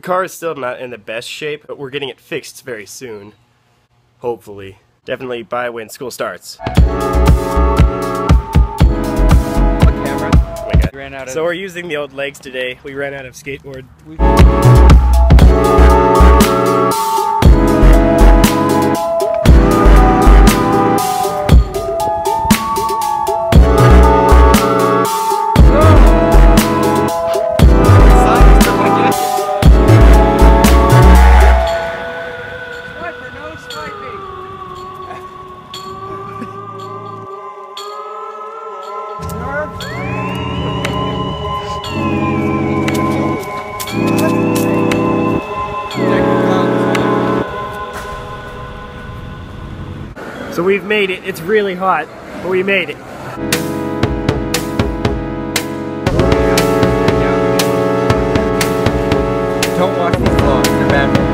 Car is still not in the best shape, but we're getting it fixed very soon. Hopefully. Definitely by when school starts. Oh my God. We ran out of- So we're using the old legs today. We ran out of skateboard. We- So we've made it. It's really hot, but we made it. Don't watch these vlogs, they're bad